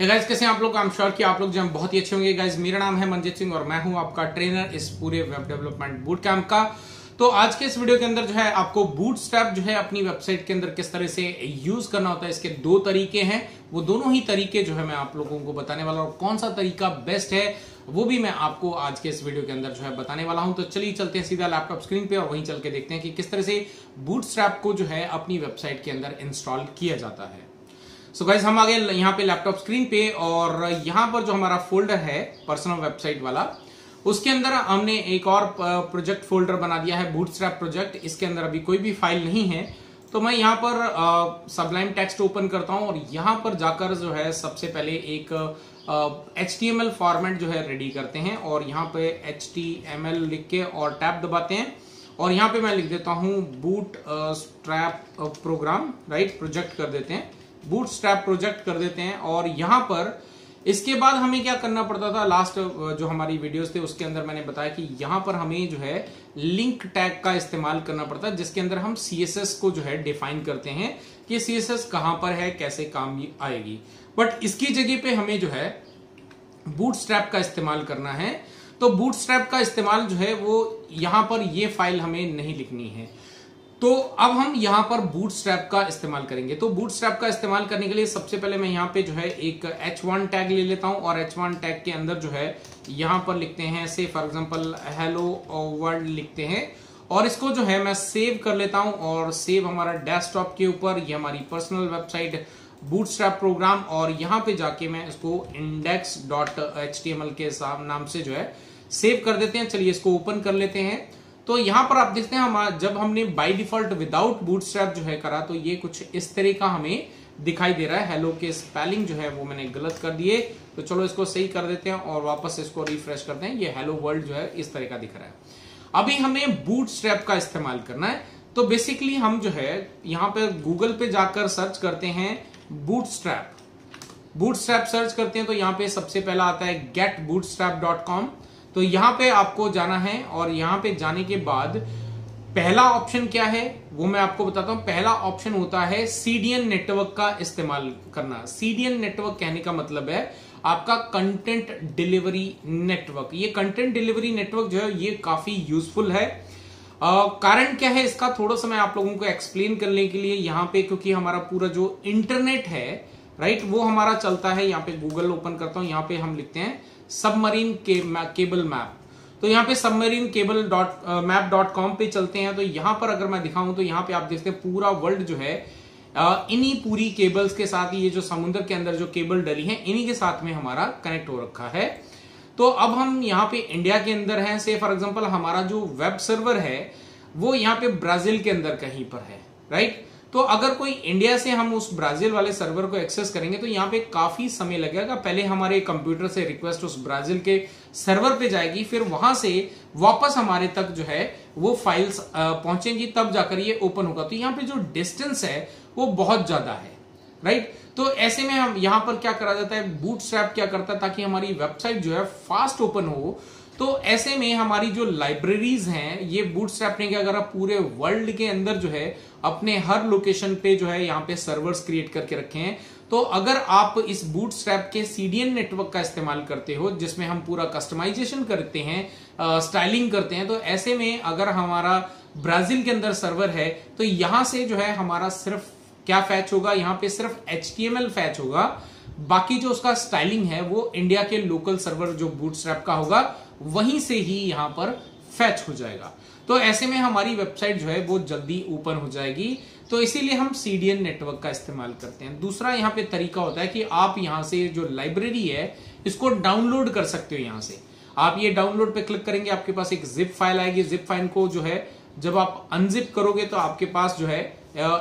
Guys कैसे आप लोग? आई श्योर कि आप लोग जो हैं बहुत ही अच्छे होंगे। गाइज़ मेरा नाम है मंजीत सिंह और मैं हूँ आपका ट्रेनर इस पूरे वेब डेवलपमेंट बूट कैंप का। तो आज के इस वीडियो के अंदर जो है, आपको बूट स्ट्रैप जो है अपनी वेबसाइट के अंदर किस तरह से यूज़ करना होता है, इसके दो तरीके हैं। वो दोनों ही तरीके जो है मैं आप लोगों को बताने वाला हूँ। कौन सा तरीका बेस्ट है, वो भी मैं आपको आज के इस वीडियो के अंदर जो है बताने वाला हूँ। तो चलिए चलते हैं सीधा लैपटॉप स्क्रीन पे और वहीं चल के देखते हैं कि किस तरह से बूट को जो है अपनी वेबसाइट के अंदर इंस्टॉल किया जाता है। सो गाइज़ हम आ गए यहाँ पे लैपटॉप स्क्रीन पे और यहाँ पर जो हमारा फोल्डर है पर्सनल वेबसाइट वाला, उसके अंदर हमने एक और प्रोजेक्ट फोल्डर बना दिया है बूटस्ट्रैप प्रोजेक्ट इसके अंदर अभी कोई भी फ़ाइल नहीं है। तो मैं यहाँ पर सबलाइम टेक्स्ट ओपन करता हूँ और यहाँ पर जाकर जो है सबसे पहले एक H T M L format जो है रेडी करते हैं और यहाँ पे एच टी एम एल लिख के और टैप दबाते हैं। और यहाँ पे मैं लिख देता हूँ Bootstrap program right project कर देते हैं। बूट स्ट्रैप प्रोजेक्ट कर देते हैं और यहाँ पर इसके बाद हमें क्या करना पड़ता था? लास्ट जो हमारी वीडियोस थे, उसके अंदर मैंने बताया कि यहाँ पर हमें जो है लिंक टैग का इस्तेमाल करना पड़ता है, जिसके अंदर हम सीएसएस को जो है डिफाइन करते हैं कि सीएसएस कहाँ पर है, कैसे काम आएगी। बट इसकी जगह पे हमें जो है बूट स्ट्रैप का इस्तेमाल करना है। तो बूट स्ट्रैप का इस्तेमाल जो है, वो यहाँ पर ये फ़ाइल हमें नहीं लिखनी है। तो अब हम यहाँ पर बूट स्ट्रैप का इस्तेमाल करेंगे। तो बूट स्ट्रैप का इस्तेमाल करने के लिए सबसे पहले मैं यहाँ पे जो है एक H1 टैग ले लेता हूँ और H1 टैग के अंदर जो है यहाँ पर लिखते हैं से फॉर एग्जांपल हेलो वर्ल्ड लिखते हैं। और इसको जो है मैं सेव कर लेता हूँ और सेव हमारा डेस्कटॉप के ऊपर, ये हमारी पर्सनल वेबसाइट बूटस्ट्रैप प्रोग्राम और यहाँ पे जाके मैं इसको इंडेक्स डॉट एच के नाम से जो है सेव कर देते हैं। चलिए इसको ओपन कर लेते हैं। तो यहाँ पर आप देखते हैं हम जब हमने बाय डिफ़ॉल्ट विदाउट बूटस्ट्रैप जो है करा तो ये कुछ इस तरह का हमें दिखाई दे रहा है। हेलो के स्पेलिंग जो है वो मैंने गलत कर दिए। तो चलो इसको सही कर देते हैं और वापस इसको रिफ्रेश करते हैं। ये हेलो वर्ल्ड जो है इस तरह का दिख रहा है। अभी हमें बूट स्ट्रैप का इस्तेमाल करना है। तो बेसिकली हम जो है, यहाँ पे गूगल पे जाकर सर्च करते हैं Bootstrap Bootstrap search करते हैं तो यहाँ पे सबसे पहला आता है get Bootstrap dot com तो यहाँ पे आपको जाना है और यहाँ पे जाने के बाद पहला ऑप्शन क्या है, वो मैं आपको बताता हूँ। पहला ऑप्शन होता है सीडीएन नेटवर्क का इस्तेमाल करना। सीडीएन नेटवर्क कहने का मतलब है आपका कंटेंट डिलीवरी नेटवर्क। ये कंटेंट डिलीवरी नेटवर्क जो है, ये काफ़ी यूजफुल है। कारण क्या है इसका? थोड़ा सा मैं आप लोगों को एक्सप्लेन करने के लिए यहाँ पे, क्योंकि हमारा पूरा जो इंटरनेट है, राइट, वो हमारा चलता है। यहाँ पे गूगल ओपन करता हूँ, यहाँ पे हम लिखते हैं। सबमरीन के, केबल मैप तो यहाँ पे submarine cable dot map dot com पे चलते हैं तो यहाँ पर अगर मैं दिखाऊँ तो यहाँ पे आप देखते हैं पूरा वर्ल्ड जो है इन्हीं पूरी केबल्स के साथ ये जो समुद्र के अंदर जो केबल डली है इन्हीं के साथ में हमारा कनेक्ट हो रखा है। तो अब हम यहाँ पे इंडिया के अंदर हैं से फॉर एग्जांपल हमारा जो वेब सर्वर है वो यहाँ पे ब्राज़ील के अंदर कहीं पर है राइट तो अगर कोई इंडिया से हम उस ब्राज़ील वाले सर्वर को एक्सेस करेंगे तो यहाँ पे काफ़ी समय लगेगा। पहले हमारे कंप्यूटर से रिक्वेस्ट उस ब्राज़ील के सर्वर पे जाएगी, फिर वहाँ से वापस हमारे तक जो है वो फाइल्स पहुंचेंगी, तब जाकर ये ओपन होगा। तो यहाँ पे जो डिस्टेंस है, वो बहुत ज़्यादा है राइट तो ऐसे में हम यहाँ पर क्या करा जाता है? बूट क्या करता है? ताकि हमारी वेबसाइट जो है फास्ट ओपन हो तो ऐसे में हमारी जो लाइब्रेरीज हैं, ये बूट ने क्या करा पूरे वर्ल्ड के अंदर जो है, अपने हर लोकेशन पे जो है, यहाँ पे सर्वर्स क्रिएट करके रखे हैं तो अगर आप इस बूट स्ट्रैप के सीडीएन नेटवर्क का इस्तेमाल करते हो, जिसमें हम पूरा कस्टमाइजेशन करते हैं स्टाइलिंग करते हैं तो ऐसे में अगर हमारा ब्राज़ील के अंदर सर्वर है तो यहाँ से जो है हमारा सिर्फ़ क्या फैच होगा? यहाँ पे सिर्फ़ एच फैच होगा। बाकी जो उसका स्टाइलिंग है, वो इंडिया के लोकल सर्वर जो बूट का होगा वहीं से ही यहाँ पर फैच हो जाएगा। तो ऐसे में हमारी वेबसाइट जो है, वो जल्दी ओपन हो जाएगी। तो इसीलिए हम सीडीएन नेटवर्क का इस्तेमाल करते हैं। दूसरा यहाँ पे तरीका होता है कि आप यहाँ से जो लाइब्रेरी है, इसको डाउनलोड कर सकते हो यहाँ से। आप ये डाउनलोड पे क्लिक करेंगे, आपके पास एक जिप फ़ाइल आएगी। जिप फ़ाइल को जो है, जब आप अनजिप करोगे तो आपके पास जो है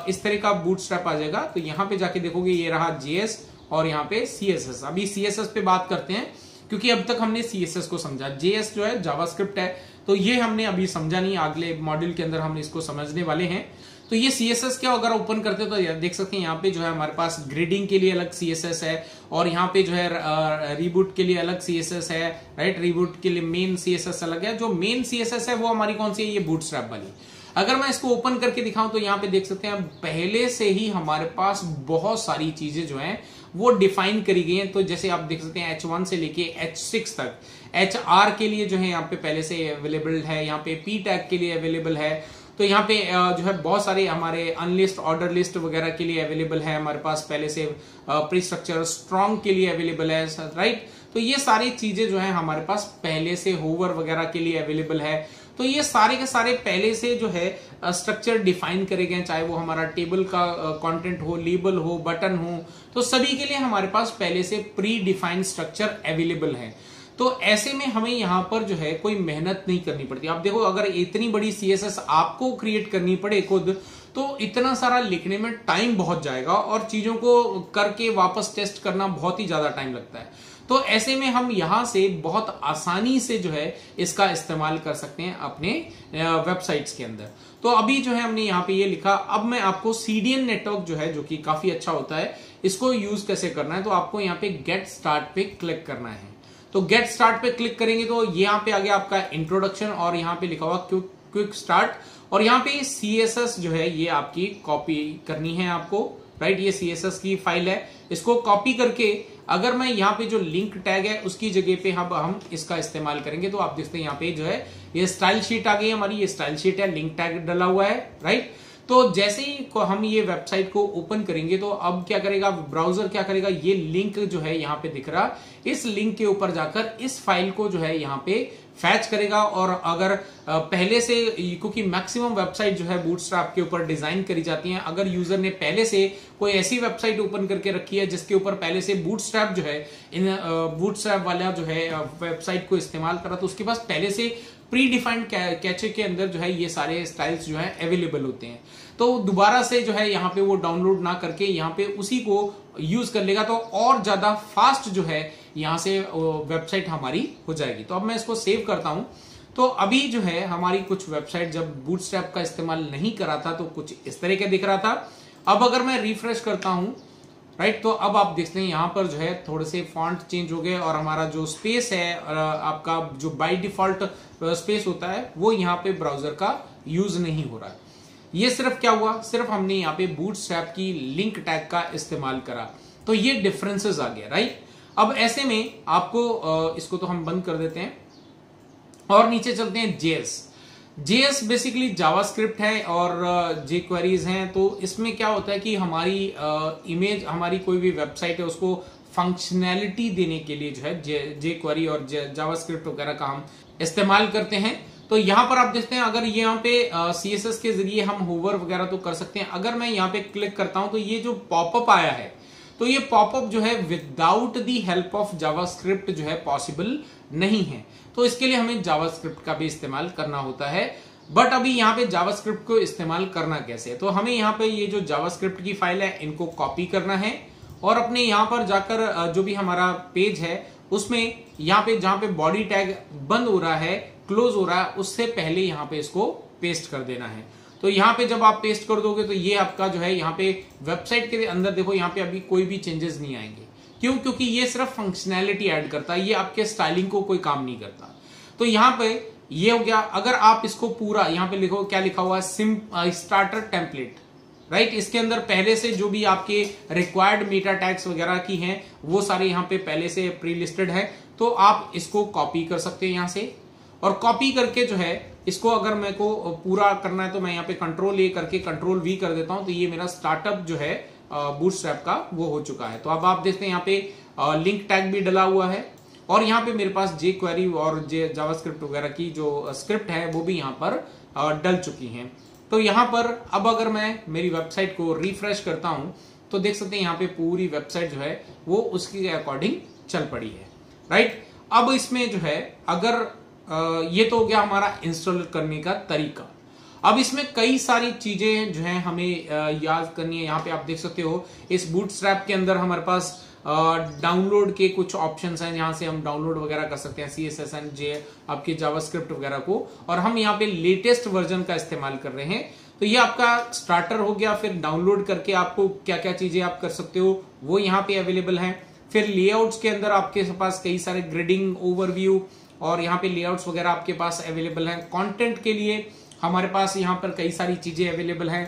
इस तरह का बूट आ जाएगा। तो यहाँ पे जाके देखोगे, ये रहा जीएस और यहाँ पे सीएसएस अभी सीएसएस पे बात करते हैं। क्योंकि अब तक हमने सीएसएस को समझा। जेएस जो है जावास्क्रिप्ट है तो ये हमने अभी समझा नहीं, अगले मॉड्यूल के अंदर हम इसको समझने वाले हैं। तो ये सीएसएस क्या अगर ओपन करते तो देख सकते हैं, यहाँ पे जो है हमारे पास ग्रेडिंग के लिए अलग सीएसएस है, और यहाँ पे जो है रीबूट के लिए अलग सीएसएस है राइट रीबूट के लिए मेन सीएसएस अलग है। जो मेन सीएसएस है, वो हमारी कौन सी है? ये बूट वाली। अगर मैं इसको ओपन करके दिखाऊँ तो यहाँ पे देख सकते हैं, पहले से ही हमारे पास बहुत सारी चीज़ें जो हैं वो डिफाइन करी गई है। तो जैसे आप देख सकते हैं एच वन से लेके एच सिक्स तक। एच आर के लिए जो है यहाँ पे पहले से अवेलेबल है, यहाँ पे पी टैग के लिए अवेलेबल है। तो यहाँ पे जो है बहुत सारे हमारे अनलिस्ट ऑर्डर लिस्ट वगैरह के लिए अवेलेबल है। हमारे पास पहले से प्री स्ट्रक्चर स्ट्रॉन्ग के लिए अवेलेबल है राइट तो ये सारी चीज़ें जो है हमारे पास पहले से होवर वगैरह के लिए अवेलेबल है। तो ये सारे के सारे पहले से जो है स्ट्रक्चर डिफाइन करे गए चाहे वो हमारा टेबल का कंटेंट हो लेबल हो बटन हो तो सभी के लिए हमारे पास पहले से प्री डिफाइंड स्ट्रक्चर अवेलेबल है। तो ऐसे में हमें यहाँ पर जो है, कोई मेहनत नहीं करनी पड़ती। आप देखो, अगर इतनी बड़ी सीएसएस आपको क्रिएट करनी पड़े खुद तो इतना सारा लिखने में टाइम बहुत जाएगा और चीज़ों को करके वापस टेस्ट करना बहुत ही ज़्यादा टाइम लगता है। तो ऐसे में हम यहाँ से बहुत आसानी से जो है इसका इस्तेमाल कर सकते हैं अपने वेबसाइट्स के अंदर। तो अभी जो है हमने यहाँ पे ये लिखा। अब मैं आपको सीडीएन नेटवर्क जो है, जो कि काफ़ी अच्छा होता है, इसको यूज़ कैसे करना है तो आपको यहाँ पे गेट स्टार्ट पे क्लिक करना है। तो गेट स्टार्ट पे क्लिक करेंगे तो यहाँ पे आ गया आपका इंट्रोडक्शन और यहाँ पे लिखा हुआ क्विक क्विक स्टार्ट। और यहाँ पे सी एस एस जो है, ये आपकी कॉपी करनी है आपको, राइट? ये सी एस एस की फ़ाइल है। इसको कॉपी करके अगर मैं यहाँ पे जो लिंक टैग है, उसकी जगह पे हम हम इसका इस्तेमाल करेंगे तो आप देखते हैं यहाँ पे जो है, ये स्टाइल शीट आ गई हमारी, ये स्टाइल शीट है लिंक टैग डला हुआ है राइट तो जैसे ही हम ये वेबसाइट को ओपन करेंगे तो अब क्या करेगा, ब्राउज़र क्या करेगा, ये लिंक जो है यहाँ पे दिख रहा। इस लिंक के ऊपर जाकर इस फ़ाइल को जो है यहाँ पे फैच करेगा और अगर पहले से, क्योंकि मैक्सिमम वेबसाइट जो है बूटस्ट्रैप के ऊपर डिज़ाइन करी जाती हैं। अगर यूज़र ने पहले से कोई ऐसी वेबसाइट ओपन करके रखी है जिसके ऊपर पहले से बूटस्ट्रैप जो है, इन बूटस्ट्रैप वाला जो है वेबसाइट को इस्तेमाल करा तो उसके पास पहले से प्री डिफाइंड कैचे के अंदर जो है ये सारे स्टाइल्स जो है अवेलेबल होते हैं। तो दोबारा से जो है यहाँ पे वो डाउनलोड ना करके यहाँ पे उसी को यूज़ कर लेगा तो और ज़्यादा फास्ट जो है यहाँ से वेबसाइट हमारी हो जाएगी। तो अब मैं इसको सेव करता हूँ। तो अभी जो है हमारी कुछ वेबसाइट जब बूटस्ट्रैप का इस्तेमाल नहीं करा था तो कुछ इस तरह का दिख रहा था। अब अगर मैं रिफ्रेश करता हूँ राइट तो अब आप देखते हैं यहाँ पर जो है थोड़े से फॉन्ट चेंज हो गए और हमारा जो स्पेस है आपका जो बाय डिफ़ॉल्ट स्पेस होता है, वो यहाँ पे ब्राउज़र का यूज़ नहीं हो रहा है। ये सिर्फ़ क्या हुआ? सिर्फ़ हमने यहाँ पे बूट की लिंक टैग का इस्तेमाल करा। तो ये डिफरेंसेस आ गया राइट अब ऐसे में आपको इसको तो हम बंद कर देते हैं। और नीचे चलते हैं जेएस जेएस बेसिकली जावास्क्रिप्ट है और जे क्वेरीज हैं तो इसमें क्या होता है कि हमारी इमेज हमारी कोई भी वेबसाइट है, उसको फंक्शनैलिटी देने के लिए जो है जे जे क्वेरी और जावास्क्रिप्ट वगैरह का हम इस्तेमाल करते हैं। तो यहाँ पर आप देखते हैं, अगर ये यहाँ पे सी एस एस के ज़रिए हम होवर वगैरह तो कर सकते हैं। अगर मैं यहाँ पे क्लिक करता हूँ तो ये जो पॉपअप आया है तो ये पॉपअप जो है without the help of JavaScript जो है पॉसिबल नहीं है। तो इसके लिए हमें जावास्क्रिप्ट का भी इस्तेमाल करना होता है। बट अभी यहाँ पे जावास्क्रिप्ट को इस्तेमाल करना कैसे? तो हमें यहाँ पे ये जो जावास्क्रिप्ट की फ़ाइल है, इनको कॉपी करना है और अपने यहाँ पर जाकर जो भी हमारा पेज है, उसमें यहाँ पे जहाँ पे बॉडी टैग बंद हो रहा है, क्लोज हो रहा है, उससे पहले यहाँ पे इसको पेस्ट कर देना है। तो यहाँ पे जब आप पेस्ट कर दोगे तो ये आपका जो है, यहाँ पे वेबसाइट के अंदर देखो, यहाँ पे अभी कोई भी चेंजेस नहीं आएँगे। क्यों? क्योंकि ये सिर्फ़ फंक्शनैलिटी ऐड करता है, ये आपके स्टाइलिंग को कोई काम नहीं करता। तो यहाँ पे ये हो गया, अगर आप इसको पूरा, यहाँ पे लिखो, क्या लिखा हुआ है? सिम स्टार्टर टेम्पलेट राइट इसके अंदर पहले से जो भी आपके रिक्वायर्ड मीटा टैक्स वगैरह की हैं, वो सारे यहाँ पे पहले से प्री लिस्टेड है। तो आप इसको कॉपी कर सकते हैं यहाँ से। और कॉपी करके जो है, इसको अगर मेरे को पूरा करना है तो मैं यहाँ पे कंट्रोल ए करके कंट्रोल वी कर देता हूँ तो ये मेरा स्टार्टअप जो है बूटस्ट्रैप का वो हो चुका है। तो अब आप देखते हैं यहाँ पे लिंक टैग भी डला हुआ है। और यहाँ पे मेरे पास जे क्वेरी और जे जावास्क्रिप्ट वगैरह की जो स्क्रिप्ट है, वो भी यहाँ पर डल चुकी हैं। तो यहाँ पर अब अगर मैं मेरी वेबसाइट को रिफ्रेश करता हूँ तो देख सकते हैं यहाँ पे पूरी वेबसाइट जो है, वो उसके अकॉर्डिंग चल पड़ी है। राइट अब इसमें जो है, अगर ये तो हो गया हमारा इंस्टॉल करने का तरीका। अब इसमें कई सारी चीज़ें जो है हमें याद करनी है। यहाँ पे आप देख सकते हो, इस बूट के अंदर हमारे पास डाउनलोड के कुछ ऑप्शन हैं, जहाँ से हम डाउनलोड वगैरह कर सकते हैं C S S N J आपके जावास्क्रिप्ट वगैरह को। और हम यहाँ पे लेटेस्ट वर्जन का इस्तेमाल कर रहे हैं। तो ये आपका स्टार्टर हो गया, फिर डाउनलोड करके आपको क्या क्या चीज़ें आप कर सकते हो, वो यहाँ पे अवेलेबल है। फिर लेआउट्स के अंदर आपके पास कई सारे ग्रेडिंग ओवरव्यू और यहाँ पे लेआउट्स वगैरह आपके पास अवेलेबल हैं। कंटेंट के लिए हमारे पास यहाँ पर कई सारी चीज़ें अवेलेबल हैं।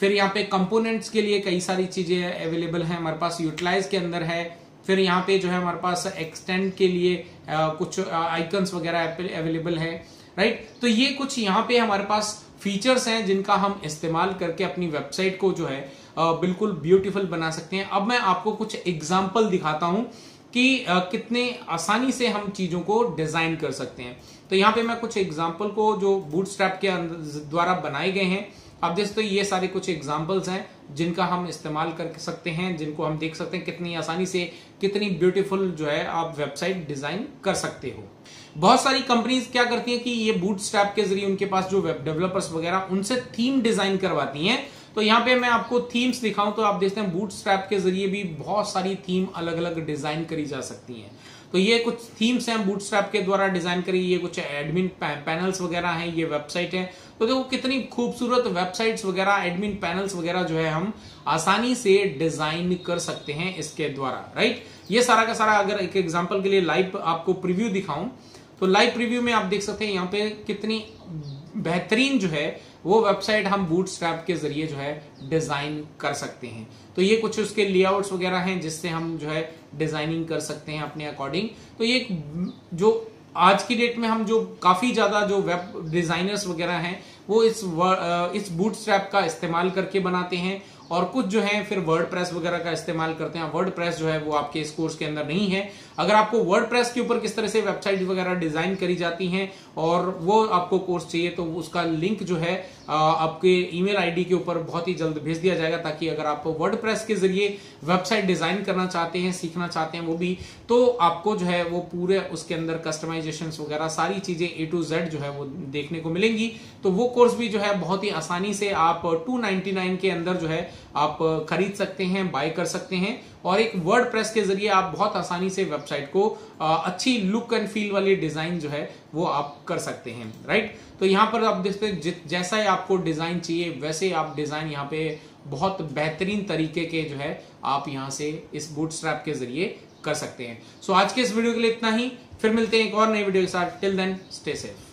फिर यहाँ पे कंपोनेंट्स के लिए कई सारी चीज़ें अवेलेबल हैं हमारे पास यूटिलाइज के अंदर है। फिर यहाँ पे जो है हमारे पास एक्सटेंड के लिए आ, कुछ आइकन्स वगैरह अवेलेबल है राइट तो ये कुछ यहाँ पे हमारे पास फीचर्स हैं जिनका हम इस्तेमाल करके अपनी वेबसाइट को जो है बिल्कुल ब्यूटीफुल बना सकते हैं। अब मैं आपको कुछ एग्ज़ाम्पल दिखाता हूँ। कि कितने आसानी से हम चीज़ों को डिज़ाइन कर सकते हैं। तो यहाँ पे मैं कुछ एग्ज़ाम्पल को जो बूटस्ट्रैप के द्वारा बनाए गए हैं। आप देख सकते ये सारे कुछ एग्जाम्पल्स हैं, जिनका हम इस्तेमाल कर सकते हैं, जिनको हम देख सकते हैं कितनी आसानी से कितनी ब्यूटीफुल जो है आप वेबसाइट डिज़ाइन कर सकते हो। बहुत सारी कंपनीज़ क्या करती हैं कि ये बूट के ज़रिए उनके पास जो वेब डेवलपर्स वगैरह, उनसे थीम डिज़ाइन करवाती हैं। तो यहाँ पे मैं आपको थीम्स दिखाऊँ तो आप देखते हैं बूट स्ट्रैप के ज़रिए भी बहुत सारी थीम अलग अलग डिज़ाइन करी जा सकती हैं। तो ये कुछ थीम्स हैं बूटस्ट्रैप के द्वारा डिज़ाइन करी, ये कुछ एडमिन पैनल्स वगैरह हैं, ये वेबसाइट है। तो देखो कितनी खूबसूरत वेबसाइट्स वगैरह एडमिन पैनल्स वगैरह जो है हम आसानी से डिज़ाइन कर सकते हैं इसके द्वारा राइट ये सारा का सारा अगर एक एग्ज़ाम्पल के लिए लाइव आपको प्रिव्यू दिखाऊँ तो लाइव प्रिव्यू में आप देख सकते हैं यहाँ पे कितनी बेहतरीन जो है वो वेबसाइट हम बूट के ज़रिए जो है डिज़ाइन कर सकते हैं। तो ये कुछ उसके लेआउट्स वगैरह हैं जिससे हम जो है डिज़ाइनिंग कर सकते हैं अपने अकॉर्डिंग तो ये जो आज की डेट में हम जो काफ़ी ज़्यादा जो वेब डिजाइनर्स वगैरह हैं, वो इस इस बूट का इस्तेमाल करके बनाते हैं और कुछ जो है फिर वर्ड प्रेस वगैरह का इस्तेमाल करते हैं। वर्ड प्रेस जो है वो आपके इस कोर्स के अंदर नहीं है। अगर आपको वर्ड के ऊपर किस तरह से वेबसाइट वगैरह डिज़ाइन करी जाती हैं और वो आपको कोर्स चाहिए तो उसका लिंक जो है आपके ईमेल आईडी के ऊपर बहुत ही जल्द भेज दिया जाएगा ताकि अगर आप वर्ड के ज़रिए वेबसाइट डिज़ाइन करना चाहते हैं, सीखना चाहते हैं वो भी तो आपको जो है वो पूरे उसके अंदर कस्टमाइजेशन वगैरह सारी चीज़ें ए टू जेड जो है वो देखने को मिलेंगी। तो वो कोर्स भी जो है बहुत ही आसानी से आप टू के अंदर जो है आप खरीद सकते हैं बाय कर सकते हैं और एक वर्ड प्रेस के ज़रिए आप बहुत आसानी से वेबसाइट को अच्छी लुक एंड फील वाली डिज़ाइन जो है वो आप कर सकते हैं राइट तो यहाँ पर आप देखते जैसा ही आपको डिज़ाइन चाहिए वैसे आप डिज़ाइन यहाँ पे बहुत बेहतरीन तरीके के जो है आप यहाँ से इस बूट के ज़रिए कर सकते हैं। सो so, आज के इस वीडियो के लिए इतना ही फिर मिलते हैं एक और नई वीडियो के साथ। Till then stay safe